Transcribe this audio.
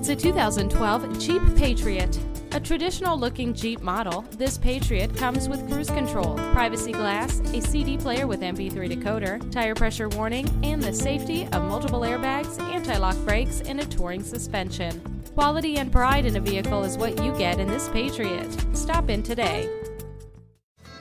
It's a 2012 Jeep Patriot. A traditional looking Jeep model, this Patriot comes with cruise control, privacy glass, a CD player with MP3 decoder, tire pressure warning, and the safety of multiple airbags, anti lock brakes, and a touring suspension. Quality and pride in a vehicle is what you get in this Patriot. Stop in today.